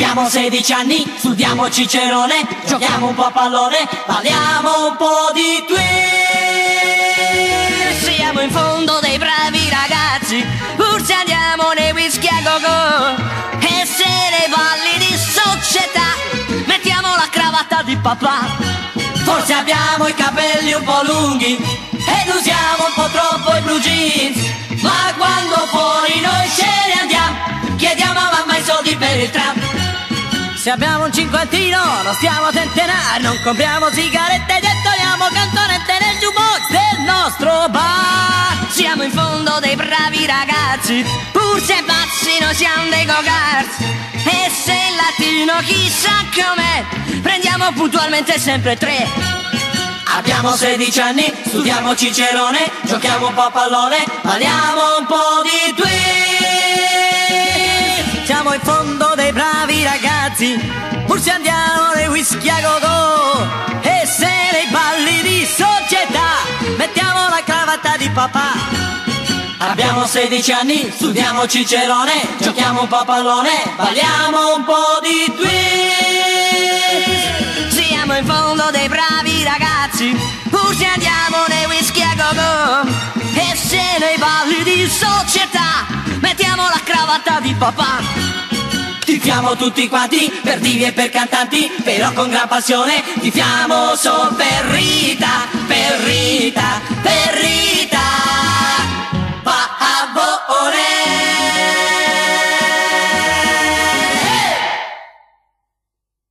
Abbiamo 16 anni, studiamo Cicerone, giochiamo un po' a pallone, parliamo un po' di twist. Siamo in fondo dei bravi ragazzi, pur se andiamo nei whisky a go-go. E se nei balli di società mettiamo la cravatta di papà. Forse abbiamo i capelli un po' lunghi ed usiamo Se abbiamo un cinquantino non stiamo a tentenare, non compriamo sigarette e gettoniamo cantonette nel jukebox del nostro bar. Siamo in fondo dei bravi ragazzi, pur se pazzi noi siamo dei go-karts. E se il latino chissà com'è, prendiamo puntualmente sempre tre. Abbiamo 16 anni, studiamo Cicerone, giochiamo un po' a pallone, parliamo un po' di twist. Ragazzi, pur se andiamo nei whisky a go-go. E se nei balli di società mettiamo la cravatta di papà. Abbiamo 16 anni, studiamo Cicerone, giochiamo un po' a pallone, parliamo un po' di twist. Siamo in fondo dei bravi ragazzi, pur se andiamo nei whisky a go-go. E se nei balli di società mettiamo la cravatta di papà. Tifiamo tutti quanti, per divi e per cantanti, però con gran passione. Tifiamo solo per Rita, per Rita,